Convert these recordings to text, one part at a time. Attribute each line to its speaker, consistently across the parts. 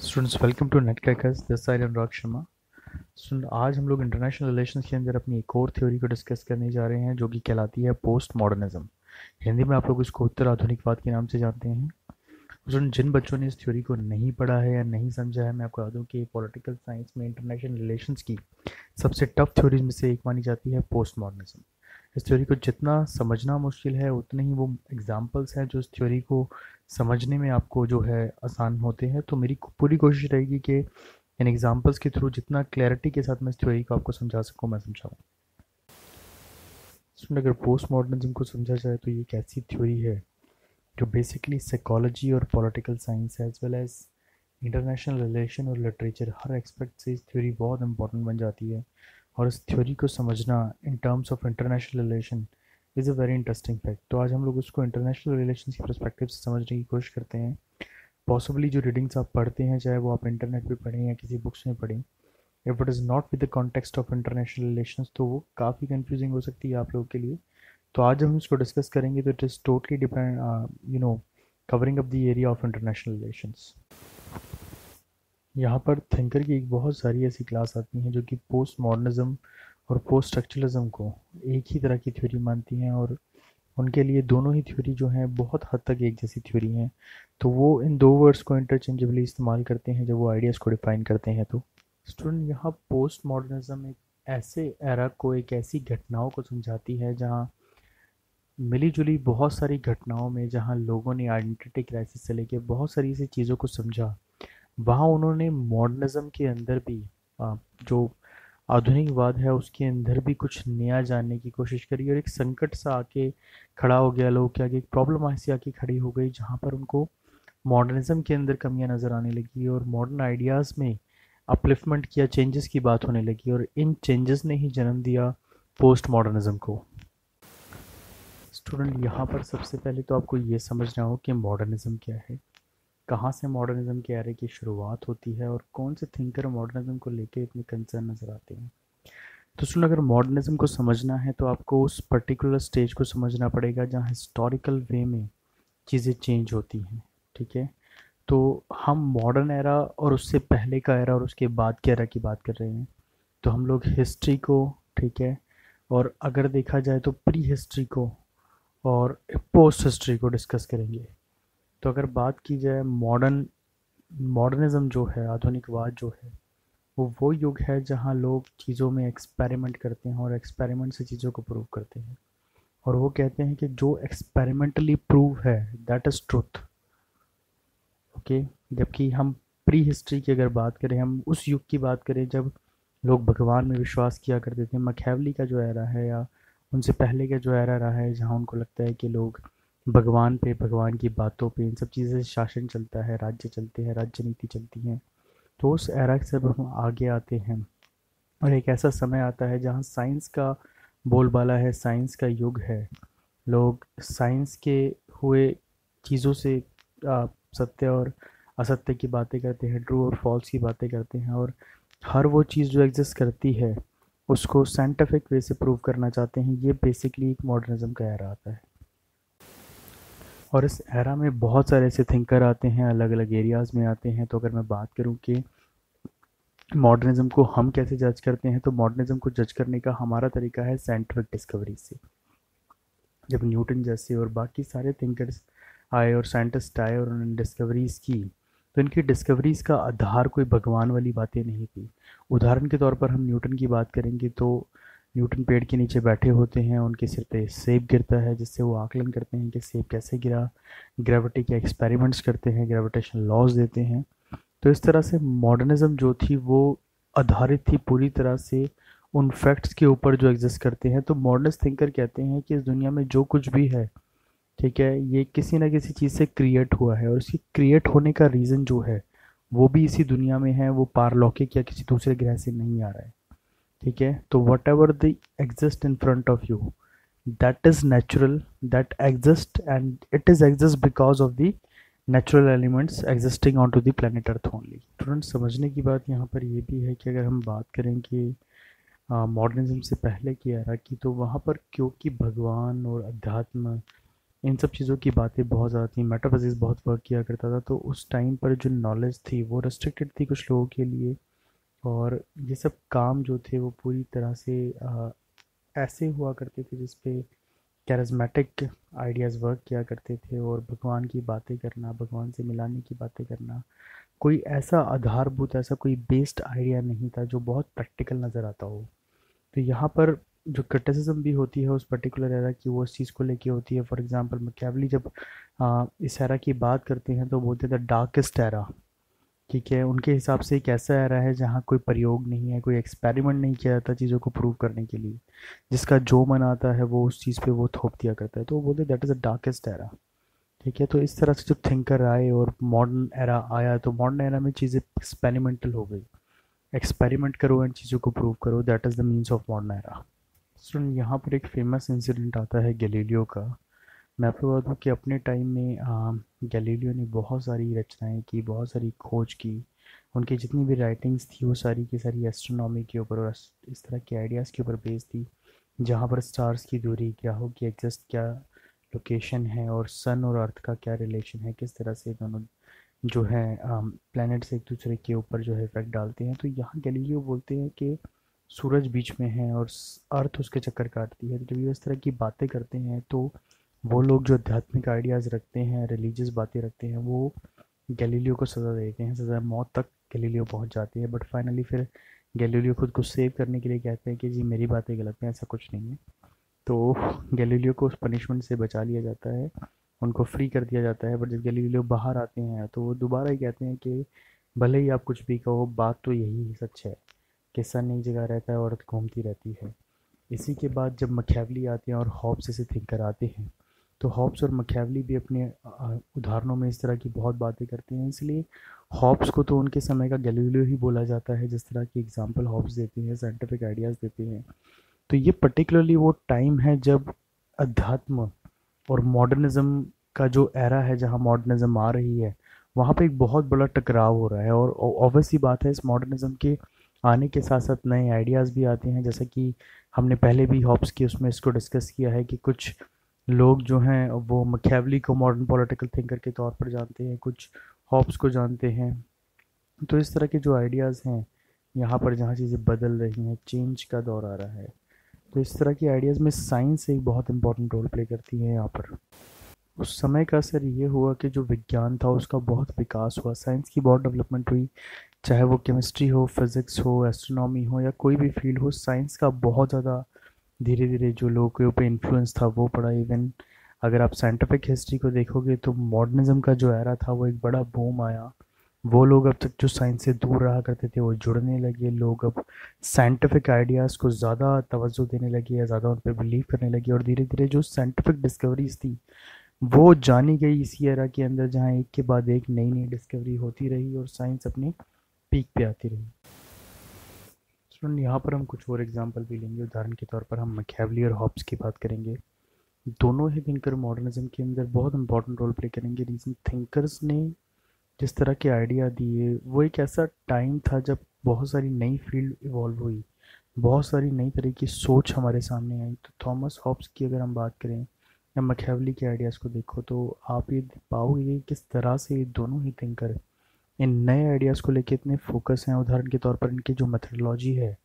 Speaker 1: Students welcome to NET crackers this side Anurag Sharma student आज हम लोग international relations के अंदर अपनी एक और थ्योरी को डिस्कस करने जा रहे हैं, जो कि कहलाती है पोस्ट मॉडर्निज्म हिंदी में आप लोग इसको उत्तर आधुनिकवाद के नाम से जानते हैं। स्टूडेंट जिन बच्चों ने इस थ्योरी को नहीं पढ़ा है या नहीं समझा है, मैं आपको बता दूँ कि पॉलिटिकल साइंस में इंटरनेशनल रिलेशंस की सबसे टफ थ्योरीज में से एक मानी जाती है पोस्ट मॉडर्निज्म इस थ्योरी को जितना समझना मुश्किल है, उतने ही वो एग्जाम्पल्स हैं जो इस थ्योरी को समझने में आपको जो है आसान होते हैं। तो मेरी पूरी कोशिश रहेगी कि इन एग्जाम्पल्स के थ्रू जितना क्लैरिटी के साथ मैं इस थ्योरी को आपको समझा सकूँ, मैं समझाऊँ। अगर पोस्ट मॉडर्निज्म को समझा जाए तो ये कैसी थ्योरी है? जो बेसिकली साइकोलॉजी और political science as well as international relation और लिटरेचर हर एक्सपेक्ट से इस थ्योरी बहुत इंपॉर्टेंट बन जाती है और इस थ्योरी को समझना in terms of international relation is a very interesting fact तो आज हम लोग उसको इंटरनेशनल रिलेशन की परस्पेक्टिव से समझने की कोशिश करते हैं। पॉसिबली जो रीडिंग्स आप पढ़ते हैं, चाहे वो आप इंटरनेट पर पढ़ें या किसी बुक्स में पढ़ें if it is not with the context of international relation तो वो काफ़ी कन्फ्यूजिंग हो सकती है आप लोगों के लिए। तो आज हम इसको डिस्कस करेंगे तो it is totally depend you know covering up the area of international relations यहाँ पर थिंकर की एक बहुत सारी ऐसी क्लास आती हैं जो कि पोस्ट मॉडर्निज्म और पोस्ट स्ट्रक्चरलिज्म को एक ही तरह की थ्योरी मानती हैं और उनके लिए दोनों ही थ्योरी जो हैं बहुत हद तक एक जैसी थ्योरी हैं। तो वो इन दो वर्ड्स को इंटरचेंजेबली इस्तेमाल करते हैं जब वो आइडियाज़ को डिफाइन करते हैं। तो स्टूडेंट यहाँ पोस्ट मॉडर्निज्म एक ऐसे एरा को, एक ऐसी घटनाओं को समझाती है जहाँ मिली जुली बहुत सारी घटनाओं में जहाँ लोगों ने आइडेंटिटी क्राइसिस से लेके बहुत सारी ऐसी चीज़ों को समझा, वहाँ उन्होंने मॉडर्निज्म के अंदर भी जो आधुनिकवाद है उसके अंदर भी कुछ नया जानने की कोशिश करी और एक संकट सा आके खड़ा हो गया, लोग के आगे एक प्रॉब्लम ऐसी आके खड़ी हो गई जहाँ पर उनको मॉडर्निज्म के अंदर कमियाँ नज़र आने लगी और मॉडर्न आइडियाज़ में अपलिफ्टमेंट किया, चेंजेस की बात होने लगी और इन चेंजेस ने ही जन्म दिया पोस्ट मॉडर्निज्म को। स्टूडेंट, यहाँ पर सबसे पहले तो आपको ये समझना हो कि मॉडर्निज्म क्या है। कहाँ से मॉडर्निज्म के एरे की शुरुआत होती है और कौन से थिंकर मॉडर्निज्म को लेके इतने कंसर्न नज़र आते हैं। तो सुन, अगर मॉडर्निज्म को समझना है तो आपको उस पर्टिकुलर स्टेज को समझना पड़ेगा जहाँ हिस्टोरिकल वे में चीज़ें चेंज होती हैं, ठीक है? तो हम मॉडर्न एरा और उससे पहले का एरा और उसके बाद के एरा की बात कर रहे हैं। तो हम लोग हिस्ट्री को, ठीक है? और अगर देखा जाए तो प्री हिस्ट्री को और पोस्ट हिस्ट्री को डिस्कस करेंगे। तो अगर बात की जाए मॉडर्न मॉडर्निज़्म जो है, आधुनिकवाद जो है, वो वो युग है जहाँ लोग चीज़ों में एक्सपेरिमेंट करते हैं और एक्सपेरिमेंट से चीज़ों को प्रूव करते हैं। और वो कहते हैं कि जो एक्सपेरिमेंटली प्रूव है दैट इज़ ट्रुथ ओके जबकि हम प्री हिस्ट्री की अगर बात करें, हम उस युग की बात करें जब लोग भगवान में विश्वास किया करते थे मखैवली का जो एरा है या उनसे पहले का जो एरा रहा है, जहाँ उनको लगता है कि लोग भगवान पे, भगवान की बातों पे, इन सब चीज़ें से शासन चलता है, राज्य चलते हैं, राज्य नीति चलती है। तो उस एरा से हम आगे आते हैं। और एक ऐसा समय आता है जहाँ साइंस का बोलबाला है, साइंस का युग है। लोग साइंस के हुए चीज़ों से सत्य और असत्य की बातें करते हैं, ट्रू और फॉल्स की बातें करते हैं और हर वो चीज़ जो एग्जिस्ट करती है उसको साइंटिफिक वे से प्रूव करना चाहते हैं, ये बेसिकली एक मॉडर्निज्म का एरा आता है। और इस एरा में बहुत सारे ऐसे थिंकर आते हैं अलग अलग एरियाज़ में आते हैं तो अगर मैं बात करूँ कि मॉडर्निज़म को हम कैसे जज करते हैं तो मॉडर्निज़म को जज करने का हमारा तरीका है साइंटिफिक डिस्कवरी से। जब न्यूटन जैसे और बाकी सारे थिंकर्स आए और साइंटिस्ट आए और उन्होंने डिस्कवरीज़ की तो इनकी डिस्कवरीज़ का आधार कोई भगवान वाली बातें नहीं थी। उदाहरण के तौर पर हम न्यूटन की बात करेंगे तो न्यूटन पेड़ के नीचे बैठे होते हैं, उनके सिर पे सेब गिरता है, जिससे वो आकलन करते हैं कि सेब कैसे गिरा। ग्रेविटी के एक्सपेरिमेंट्स करते हैं ग्रेविटेशन लॉज देते हैं। तो इस तरह से मॉडर्निज्म जो थी, वो आधारित थी पूरी तरह से उन फैक्ट्स के ऊपर जो एग्जिस्ट करते हैं। तो मॉडर्निस्ट थिंकर कहते हैं कि इस दुनिया में जो कुछ भी है ठीक है, ये किसी ना किसी चीज़ से क्रिएट हुआ है और इसकी क्रिएट होने का रीज़न जो है, वो भी इसी दुनिया में है, वो पारलौकिक या किसी दूसरे ग्रह से नहीं आ रहा है। ठीक है तो whatever the exist in front of you that is natural that exist and it is exist because of the natural elements existing on to the planet earth only student समझने की बात यहाँ पर यह भी है कि अगर हम बात करें कि मॉडर्निज्म से पहले की एरा की तो वहाँ पर क्योंकि भगवान और अध्यात्म इन सब चीज़ों की बातें बहुत ज़्यादा थी। मेटाफिजिक्स बहुत वर्क किया करता था तो उस टाइम पर जो नॉलेज थी वो रेस्ट्रिक्टेड थी कुछ लोगों के लिए। और ये सब काम जो थे वो पूरी तरह से आ, ऐसे हुआ करते थे जिसपे कैरिज्मेटिक आइडियाज़ वर्क किया करते थे। और भगवान की बातें करना भगवान से मिलाने की बातें करना कोई ऐसा आधारभूत ऐसा कोई बेस्ड आइडिया नहीं था जो बहुत प्रैक्टिकल नज़र आता हो। तो यहाँ पर जो क्रिटिसिज्म भी होती है उस पर्टिकुलर एरा की वो उस चीज़ को लेके होती है। फॉर एग्जांपल मैकेवली जब आ, इस एरा की बात करते हैं तो बोलते थे डार्केस्ट एरा ठीक है उनके हिसाब से एक ऐसा एरा है जहाँ कोई प्रयोग नहीं है कोई एक्सपेरिमेंट नहीं किया जाता चीज़ों को प्रूव करने के लिए। जिसका जो मन आता है वो उस चीज़ पे वो थोप दिया करता है। तो वो बोलते that is the darkest era ठीक है तो इस तरह से जब थिंकर आए और मॉडर्न एरा आया तो मॉडर्न एरा में चीज़ें एक्सपेरिमेंटल हो गई। एक्सपेरिमेंट करो एंड चीज़ों को प्रूव करो। That is the means of modern era student यहाँ पर एक फ़ेमस इंसिडेंट आता है गैलीलियो का। मैं आपको बता दूँ कि अपने टाइम में गैलीलियो ने बहुत सारी रचनाएँ की, बहुत सारी खोज की। उनकी जितनी भी राइटिंग्स थी, वो सारी की सारी एस्ट्रोनॉमी के ऊपर और इस तरह के आइडियाज़ के ऊपर बेस्ड थी, जहाँ पर स्टार्स की दूरी, क्या हो, कि एग्जस्ट क्या लोकेशन है और सन और अर्थ का क्या रिलेशन है, किस तरह से दोनों जो है प्लैनेट्स एक दूसरे के ऊपर जो है इफ़ेक्ट डालते हैं। तो यहाँ गैलीलियो बोलते हैं कि सूरज बीच में है और अर्थ उसके चक्कर काटती है। तो जब ये इस तरह की बातें करते हैं तो वो लोग जो आध्यात्मिक आइडियाज़ रखते हैं रिलीजियस बातें रखते हैं, वो गैलीलियो को सज़ा देते हैं। सज़ा मौत तक गैलीलियो पहुँच जाती है। बट फाइनली फिर गैलीलियो खुद को सेव करने के लिए कहते हैं कि, जी, मेरी बातें गलत हैं, ऐसा कुछ नहीं है। तो गैलीलियो को उस पनिशमेंट से बचा लिया जाता है। उनको फ्री कर दिया जाता है। बट जब गैलीलियो बाहर आते हैं तो वो दोबारा ही कहते हैं कि, भले ही आप कुछ भी कहो, बात तो यही सच है। कि सन एक जगह रहता है, औरत घूमती रहती है। इसी के बाद जब मख्यावली आते हैं और हॉब्स ऐसे थिंकर आते हैं तो हॉब्स और मख्यावली भी अपने उदाहरणों में इस तरह की बहुत बातें करते हैं। इसलिए हॉब्स को तो उनके समय का गैलीलियो ही बोला जाता है, जिस तरह की एग्ज़ाम्पल हॉब्स देते हैं साइंटिफिक आइडियाज़ देते हैं। तो ये पर्टिकुलरली वो टाइम है जब अध्यात्म और मॉडर्निज़्म का जो एरा है, जहाँ मॉडर्निज़्म आ रही है, वहाँ पे एक बहुत बड़ा टकराव हो रहा है। और ऑब्वियसली बात है, इस मॉडर्निज़्म के आने के साथ साथ नए आइडियाज़ भी आते हैं, जैसे कि हमने पहले भी हॉब्स की, उसमें इसको डिस्कस किया है कि कुछ लोग जो हैं, वो मखैवली को मॉडर्न पॉलिटिकल थिंकर के तौर पर जानते हैं, कुछ हॉब्स को जानते हैं। तो इस तरह के जो आइडियाज़ हैं, यहाँ पर जहाँ चीज़ें बदल रही हैं चेंज का दौर आ रहा है। तो इस तरह की आइडियाज़ में साइंस एक बहुत इंपॉर्टेंट रोल प्ले करती है यहाँ पर। उस समय का असर ये हुआ कि जो विज्ञान था, उसका बहुत विकास हुआ। साइंस की बहुत डेवलपमेंट हुई। चाहे वो केमिस्ट्री हो फिज़िक्स हो एस्ट्रोनॉमी हो या कोई भी फ़ील्ड हो साइंस का बहुत ज़्यादा धीरे धीरे जो लोगों के ऊपर इन्फ्लुएंस था, वो पड़ा इवन अगर आप साइंटिफिक हिस्ट्री को देखोगे तो मॉडर्निज्म का जो एरा था, वो एक बड़ा बूम आया। वो लोग अब तक जो साइंस से दूर रहा करते थे, वो जुड़ने लगे। लोग अब साइंटिफिक आइडियाज़ को ज़्यादा तवज्जो देने लगे या ज़्यादा उन पर बिलीव करने लगे और धीरे धीरे जो साइंटिफिक डिस्कवरीज थी, वो जानी गई इसी एरा के अंदर, जहाँ एक के बाद एक नई नई डिस्कवरी होती रही और साइंस अपने पीक पे आती रही। स्टूडेंट यहाँ पर हम कुछ और एग्जांपल भी लेंगे। उदाहरण के तौर पर हम मखैवली और हॉब्स की बात करेंगे। दोनों ही थिंकर मॉडर्निज्म के अंदर बहुत इंपॉर्टेंट रोल प्ले करेंगे। रीजन थिंकर्स ने जिस तरह के आइडिया दिए वो एक ऐसा टाइम था जब बहुत सारी नई फ़ील्ड इवॉल्व हुई। बहुत सारी नई तरह की सोच हमारे सामने आई। तो थॉमस हॉब्स की अगर हम बात करें या मखैवली के आइडियाज़ को देखो तो आप ये पाओगे किस तरह से ये दोनों ही थिंकर इन नए आइडियाज़ को लेके इतने फोकस हैं, उदाहरण के तौर पर इनकी जो मेथडोलॉजी है,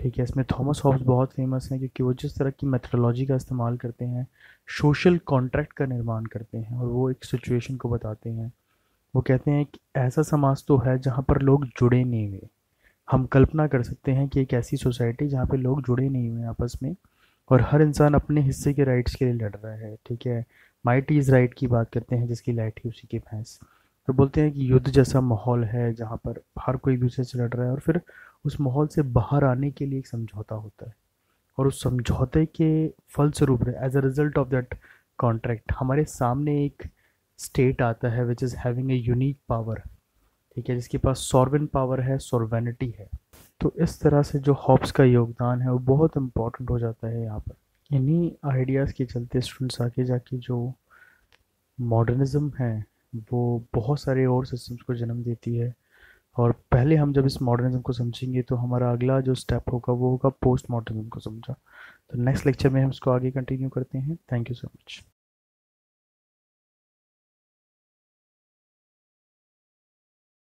Speaker 1: ठीक है, इसमें थॉमस हॉब्स बहुत फ़ेमस हैं, क्योंकि वो जिस तरह की मेथडोलॉजी का इस्तेमाल करते हैं सोशल कॉन्ट्रैक्ट का निर्माण करते हैं और वो एक सिचुएशन को बताते हैं। वो कहते हैं कि ऐसा समाज तो है जहाँ पर लोग जुड़े नहीं हुए। हम कल्पना कर सकते हैं कि एक ऐसी सोसाइटी जहाँ पर लोग जुड़े नहीं हुए आपस में और हर इंसान अपने हिस्से के राइट्स के लिए लड़ रहा है, ठीक है। माइट इज़ राइट की बात करते हैं, जिसकी लाइट ही उसी की भैंस तो बोलते हैं कि युद्ध जैसा माहौल है जहाँ पर हर कोई एक दूसरे से लड़ रहा है और फिर उस माहौल से बाहर आने के लिए एक समझौता होता है। और उस समझौते के फलस्वरूप as a result of that contract हमारे सामने एक स्टेट आता है which is having a unique power ठीक है, जिसके पास सॉर्विन पावर है सॉर्वेनिटी है। तो इस तरह से जो हॉब्स का योगदान है, वो बहुत इम्पोर्टेंट हो जाता है यहाँ पर। इन्हीं आइडियाज़ के चलते स्टूडेंट्स आगे जाके जो मॉडर्निज़म है वो बहुत सारे और सिस्टम्स को जन्म देती है। और पहले हम जब इस मॉडर्निज्म को समझेंगे तो हमारा अगला जो स्टेप होगा, वो होगा पोस्ट मॉडर्निज्म को समझा तो नेक्स्ट लेक्चर में हम इसको आगे कंटिन्यू करते हैं। Thank you so much